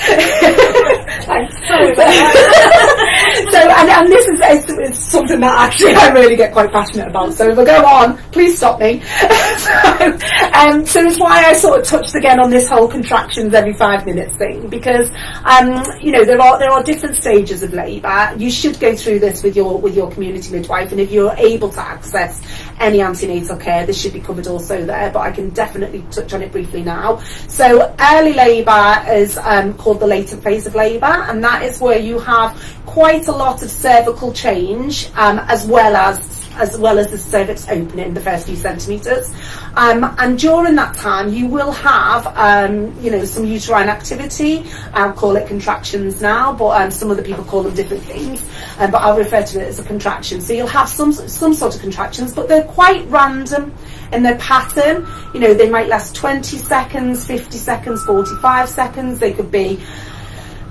Thanks. *laughs* so, and, and this is, is, is something that actually I really get quite passionate about. So if I go on, please stop me. so, um, so it's why I sort of touched again on this whole contractions every five minutes thing because, um, you know, there are there are different stages of labour. You should go through this with your with your community midwife, and if you're able to access any antenatal care, this should be covered also there. But I can definitely touch on it briefly now. So early labour is um, called the latent phase of labour, and that is where you have quite a lot of cervical change um, as well as as well as the cervix opening the first few centimetres. Um, and during that time, you will have, um, you know, some uterine activity. I'll call it contractions now, but um, some other people call them different things. Um, but I'll refer to it as a contraction. So you'll have some some sort of contractions, but they're quite random in their pattern. You know, they might last 20 seconds, 50 seconds, 45 seconds. They could be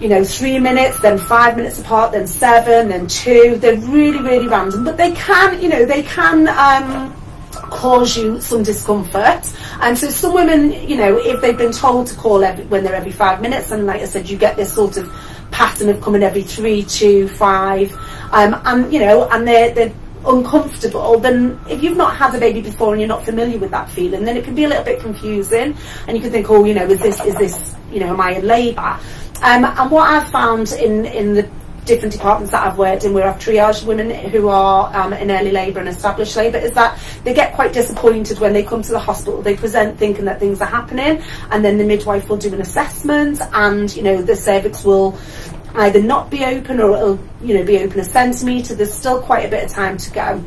you know, three minutes, then five minutes apart, then seven, then two. They're really, really random, but they can, you know, they can um, cause you some discomfort. And so some women, you know, if they've been told to call every, when they're every five minutes, and like I said, you get this sort of pattern of coming every three, two, five, um, and you know, and they're, they're uncomfortable, then if you've not had a baby before and you're not familiar with that feeling, then it can be a little bit confusing, and you can think, oh, you know, is this, is this, you know, am I in labour? Um, and what I've found in, in the different departments that I've worked in where I've triaged women who are um, in early labour and established labour is that they get quite disappointed when they come to the hospital. They present thinking that things are happening and then the midwife will do an assessment and, you know, the cervix will either not be open or it'll, you know, be open a centimetre. There's still quite a bit of time to go.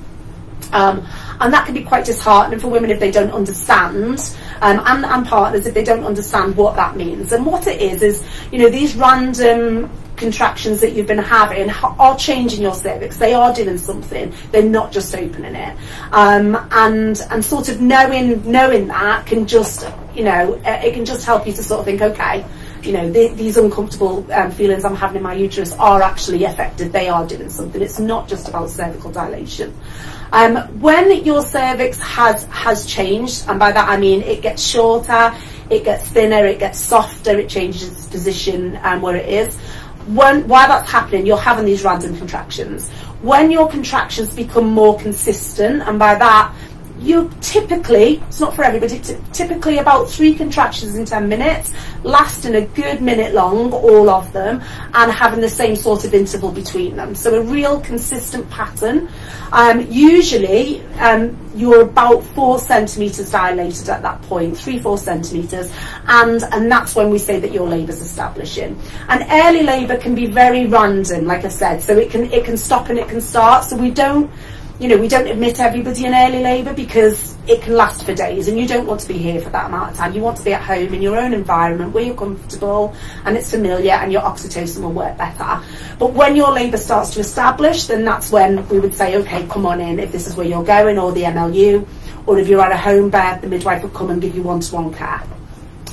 Um, and that can be quite disheartening for women if they don't understand um, and, and partners if they don't understand what that means and what it is is you know these random contractions that you've been having are changing your cervix. They are doing something. They're not just opening it. Um, and and sort of knowing knowing that can just you know it can just help you to sort of think okay. You know, the, these uncomfortable um, feelings I'm having in my uterus are actually affected. They are doing something. It's not just about cervical dilation. Um, when your cervix has has changed, and by that I mean it gets shorter, it gets thinner, it gets softer, it changes its position and um, where it is when, while that's happening, you're having these random contractions. When your contractions become more consistent, and by that, you typically, it's not for everybody, typically about three contractions in 10 minutes, lasting a good minute long, all of them, and having the same sort of interval between them. So a real consistent pattern. Um, usually, um, you're about four centimetres dilated at that point, three, four centimetres, and, and that's when we say that your labour's establishing. And early labour can be very random, like I said, so it can, it can stop and it can start, so we don't you know, we don't admit everybody in early labour because it can last for days and you don't want to be here for that amount of time. You want to be at home in your own environment where you're comfortable and it's familiar and your oxytocin will work better. But when your labour starts to establish, then that's when we would say, okay, come on in if this is where you're going or the MLU or if you're at a home bed, the midwife will come and give you one-to-one care.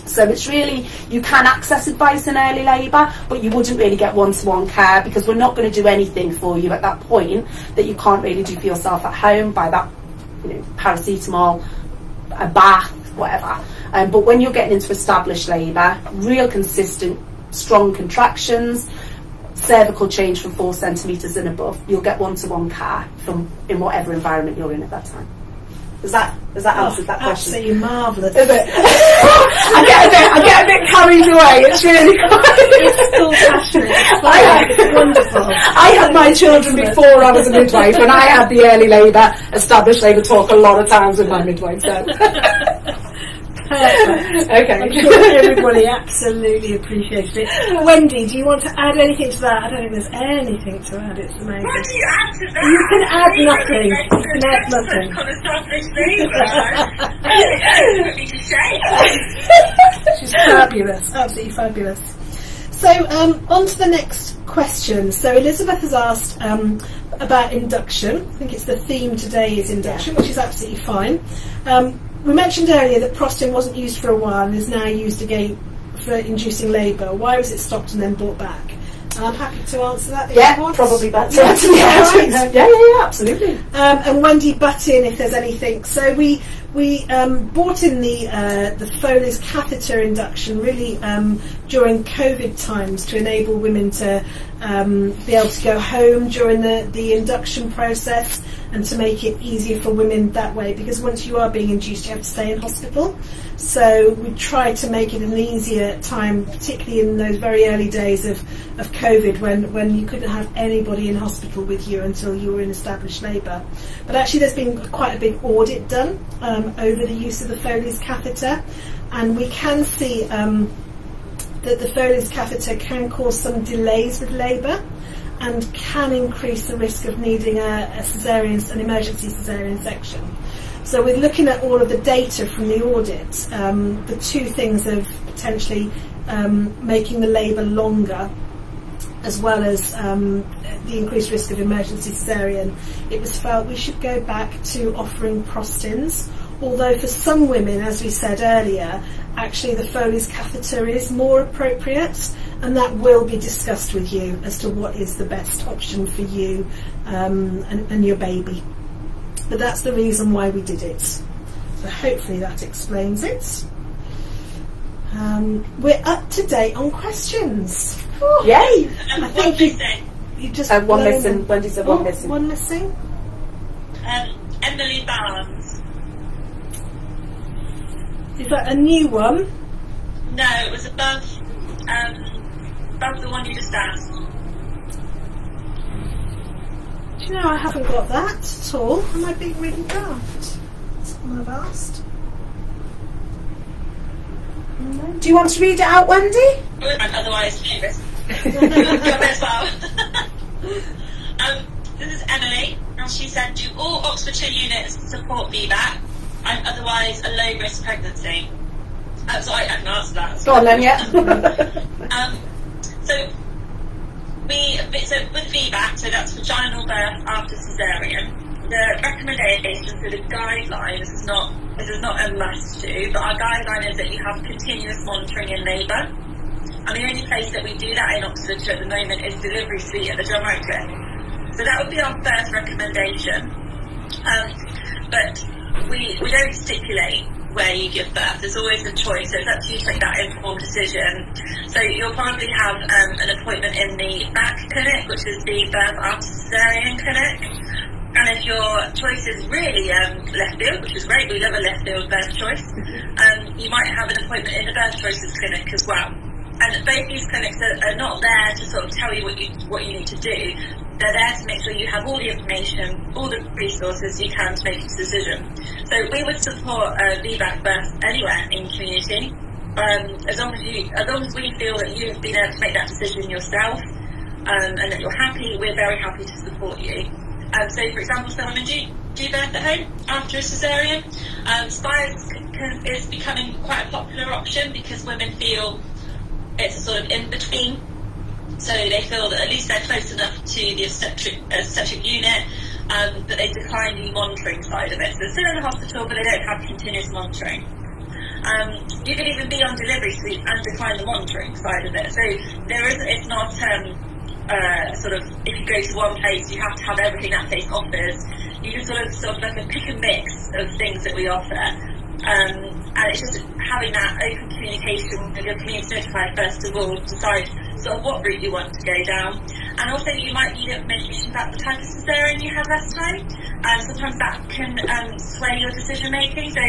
So it's really, you can access advice in early labour, but you wouldn't really get one-to-one care because we're not going to do anything for you at that point that you can't really do for yourself at home by that, you know, paracetamol, a bath, whatever. Um, but when you're getting into established labour, real consistent, strong contractions, cervical change from four centimetres and above, you'll get one-to-one care from in whatever environment you're in at that time. Does that does that answer oh, that question? Absolutely marvellous. Is it? *laughs* I get a bit I get a bit carried away. It's really *laughs* it's so passionate. *laughs* I had, wonderful. I had my children before I was a midwife, and I had the early labour, established labour talk a lot of times with my midwife. So. Perfect. Okay. I'm sure everybody absolutely appreciated it. Wendy, do you want to add anything to that? I don't think there's anything to add. It's amazing. What do you add to that? You can add nothing. You can add nothing. She's fabulous. Absolutely fabulous. So, um, on to the next question. So, Elizabeth has asked um, about induction. I think it's the theme today is induction, which is absolutely fine. Um, we mentioned earlier that Prostin wasn't used for a while and is now used again for inducing labour. Why was it stopped and then brought back? And I'm happy to answer that. Yeah, probably better. *laughs* Yeah, yeah, yeah, yeah, absolutely. Um, and Wendy, butt in if there's anything. So we we um, brought in the uh, the Foley's catheter induction really um, during COVID times to enable women to um, be able to go home during the, the induction process and to make it easier for women that way because once you are being induced you have to stay in hospital. So we tried to make it an easier time particularly in those very early days of, of COVID when, when you couldn't have anybody in hospital with you until you were in established labour. But actually there's been quite a big audit done um, over the use of the Foley's catheter. And we can see um, that the Foley's catheter can cause some delays with labour and can increase the risk of needing a, a cesarean, an emergency cesarean section. So with looking at all of the data from the audit, um, the two things of potentially um, making the labour longer as well as um, the increased risk of emergency cesarean, it was felt we should go back to offering prostins. Although for some women, as we said earlier, actually the Foley's catheter is more appropriate and that will be discussed with you as to what is the best option for you um, and, and, your baby. But that's the reason why we did it. So hopefully that explains it. Um, we're up to date on questions. Yay! And I one think you- missing. You just Uh, one missing. them. Wendy said one Oh, missing. One missing. Um, Emily Barnes. Is that a new one? No, it was above, um, above the one you just asked. Do you know I haven't got that at all? Am I being really daft? I've asked. No. Do you want to read it out, Wendy? Otherwise, well. *laughs* *laughs* um, this is Emily, and she said, "Do all Oxfordshire units support VBAC, and otherwise a low risk pregnancy?" Uh, so I, I can answer that. Go on then, yeah. *laughs* Um, so we so with VBAC, so that's vaginal birth after cesarean. The recommendation, so the guideline, this is not this is not a must do, but our guideline is that you have continuous monitoring in labour. And the only place that we do that in Oxfordshire at the moment is delivery suite at the John Radcliffe. So that would be our first recommendation. Um, but we we don't stipulate where you give birth. There's always a choice. So it's up to you to make that informed decision. So you'll probably have um, an appointment in the back clinic, which is the birth after cesarean clinic. And if your choice is really um, left field, which is great, we love a left field birth choice, um, you might have an appointment in the birth choices clinic as well. And both these clinics are, are not there to sort of tell you what you what you need to do. They're there to make sure you have all the information, all the resources you can to make a decision. So we would support uh, VBAC birth anywhere in community, um, as long as you, as long as we feel that you've been able to make that decision yourself, um, and that you're happy. We're very happy to support you. Um, so, for example, some women do, do birth at home after a cesarean. Um, is becoming quite a popular option because women feel it's a sort of in between. So they feel that at least they're close enough to the obstetric, obstetric unit, um, but they decline the monitoring side of it. So they're still in the hospital, but they don't have continuous monitoring. Um, you can even be on delivery suite and decline the monitoring side of it. So there is, it's not um, uh, sort of if you go to one place, you have to have everything that place offers. You can sort of sort of like a pick and mix of things that we offer. Um, and it's just having that open communication with your community notifier first of all, decide sort of what route you want to go down. And also you might need information about the type of cesarean you had last time. And sometimes that can um, sway your decision making. So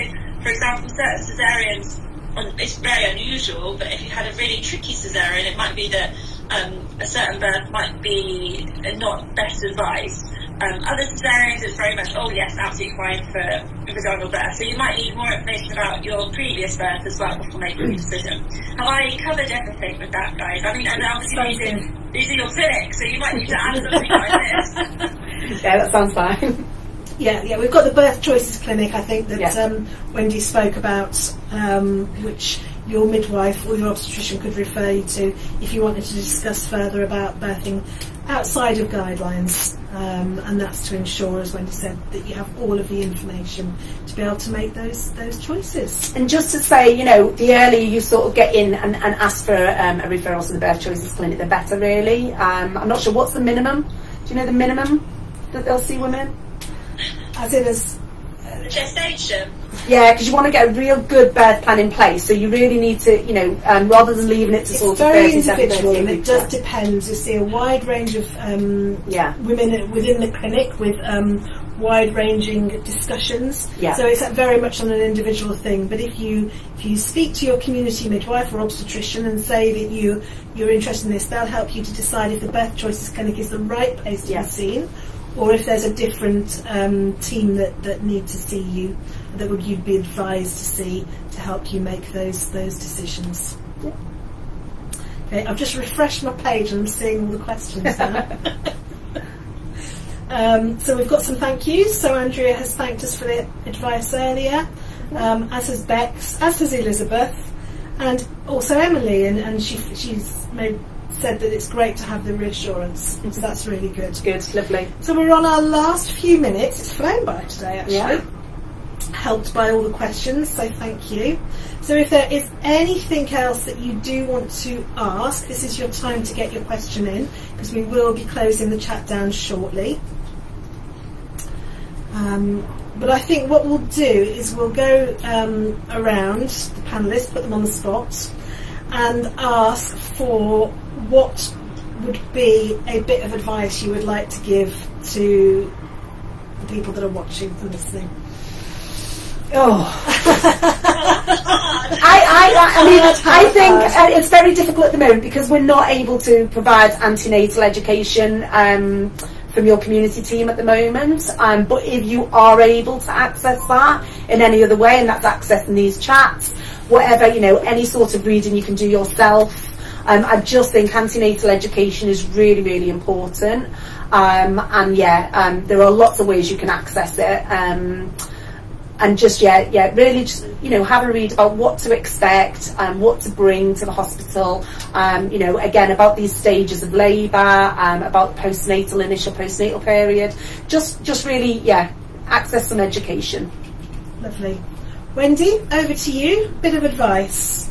for example, certain cesareans, um, it's very unusual, but if you had a really tricky cesarean, it might be that um, a certain birth might be not best advised. Um, other scenarios, it's very much, oh yes, absolutely fine for vaginal birth. So you might need more information about your previous birth as well before making a decision. Have I covered everything with that, guys? I mean, and obviously Sounds these are, these are your clinics, so you might need to add something like this. *laughs* *laughs* yeah, that sounds fine. Yeah, yeah, we've got the birth choices clinic. I think that Yeah. um, Wendy spoke about, um, which your midwife or your obstetrician could refer you to if you wanted to discuss further about birthing outside of guidelines. Um, and that's to ensure, as Wendy said, that you have all of the information to be able to make those those choices. And just to say, you know, the earlier you sort of get in and, and ask for um, a referral to the birth choices clinic, the better, really. Um, I'm not sure what's the minimum. Do you know the minimum that they'll see women? As in, as Gestation. Yeah, because you want to get a real good birth plan in place. So you really need to, you know, um, rather than leaving it to it's sort of very 37, individual, 38 and it weeks does depend. You see a wide range of um, Yeah. women within the clinic with um, wide-ranging discussions. Yeah. So it's very much on an individual thing. But if you if you speak to your community midwife or obstetrician and say that you you're interested in this, they'll help you to decide if the birth choices clinic is the right place to Yeah. be seen, or if there's a different um, team that, that need to see you that would you'd be advised to see to help you make those those decisions. Okay, I've just refreshed my page and I'm seeing all the questions now. *laughs* um, so we've got some thank yous. So Andrea has thanked us for the advice earlier, um, as has Bex, as has Elizabeth, and also Emily. And, and she, she's made, said that it's great to have the reassurance. So that's really good. Good, lovely. So we're on our last few minutes. It's flown by today, actually. Yeah. Helped by all the questions, so thank you. So if there is anything else that you do want to ask, this is your time to get your question in because we will be closing the chat down shortly. Um, but I think what we'll do is we'll go um, around the panelists, put them on the spot, and ask for what would be a bit of advice you would like to give to the people that are watching and listening. Oh. *laughs* I, I, I mean, I think uh, it's very difficult at the moment because we're not able to provide antenatal education um, from your community team at the moment. Um, but if you are able to access that in any other way, and that's accessing these chats, whatever, you know, any sort of reading you can do yourself. Um, I just think antenatal education is really, really important. Um, and yeah, um, there are lots of ways you can access it. Um, and just yeah, yeah, really just you know have a read about what to expect and what to bring to the hospital. Um, you know, again about these stages of labour, um, about the postnatal initial postnatal period. Just just really yeah, access some education. Lovely. Wendy, over to you. Bit of advice.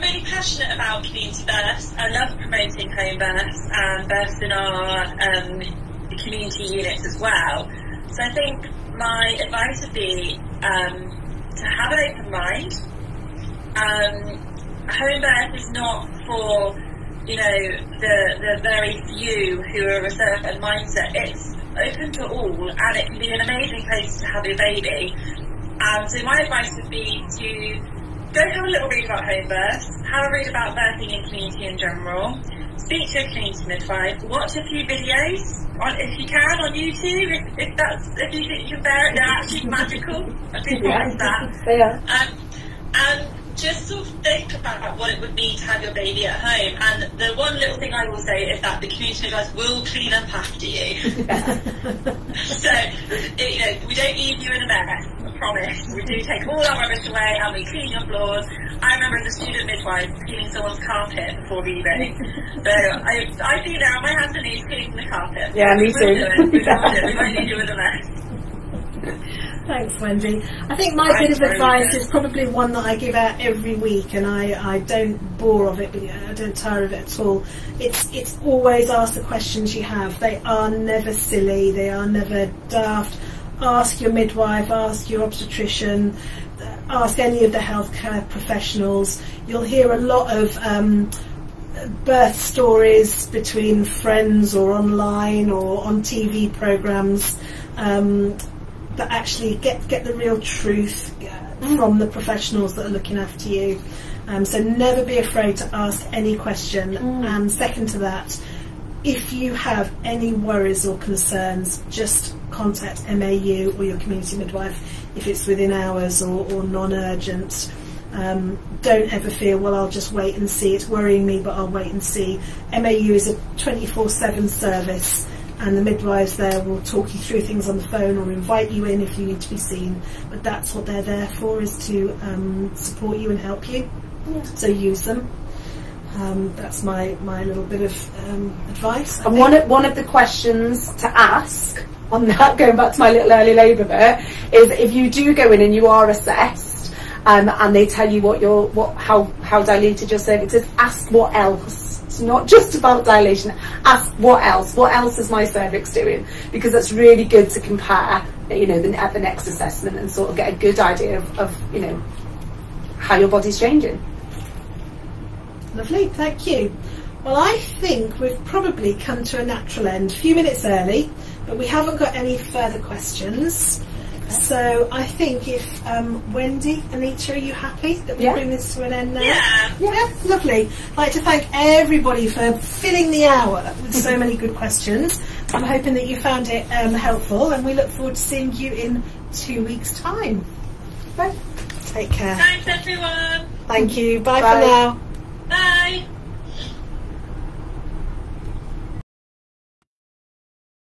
Um, I'm really passionate about community births. I love promoting home births and births in our um, community units as well. So I think my advice would be um, to have an open mind. Um, home birth is not for you know the the very few who are of a certain mindset. It's open to all, and it can be an amazing place to have your baby. And so my advice would be to go have a little read about home births, have a read about birthing in community in general, speak to a community midwife, watch a few videos on if you can on YouTube if, if that's if you think you can bear it. They're actually magical. I do promise that. Are. Um, and just sort of think about what it would mean to have your baby at home. And the one little thing I will say is that the community midwives will clean up after you. *laughs* so it, you know we don't leave you in a mess. Promise. We do take all our rubbish away and we clean your floors. I remember as a student midwife cleaning someone's carpet before leaving. *laughs* so I I do now. My hands and knees cleaning the carpet. Yeah, me too. We will do it. We won't leave *laughs* you with a mess. Thanks, Wendy. I think my bit of advice good. is probably one that I give out every week, and I, I don't bore of it, but I don't tire of it at all. It's it's always ask the questions you have. They are never silly. They are never daft. Ask your midwife. Ask your obstetrician. Ask any of the healthcare professionals. You'll hear a lot of. Um, birth stories between friends or online or on TV programs um, that actually get get the real truth uh, from the professionals that are looking after you. Um, so never be afraid to ask any question. And second to that, if you have any worries or concerns, just contact MAU or your community midwife if it's within hours or, or non-urgent. Um, don't ever feel, well, I'll just wait and see. It's worrying me, but I'll wait and see. MAU is a 24-7 service and the midwives there will talk you through things on the phone or invite you in if you need to be seen. But that's what they're there for, is to um, support you and help you. So use them. Um, that's my, my little bit of um, advice. I And think. one of, one of the questions to ask on that, going back to my little early labour bit, is if you do go in and you are assessed, um, and they tell you what your what how how dilated your cervix is, ask what else. It's not just about dilation. Ask what else. What else is my cervix doing? Because that's really good to compare, you know, the, at the next assessment and sort of get a good idea of, of you know how your body's changing. Lovely, thank you. Well, I think we've probably come to a natural end, a few minutes early, but we haven't got any further questions. So I think if um, Wendy, Anita, are you happy that we Yeah. bring this to an end now? Yeah. Yeah, lovely. I'd like to thank everybody for filling the hour with so many good questions. I'm hoping that you found it um, helpful, and we look forward to seeing you in two weeks' time. Bye. Take care. Thanks everyone. Thank you. Bye, Bye. for now. Bye.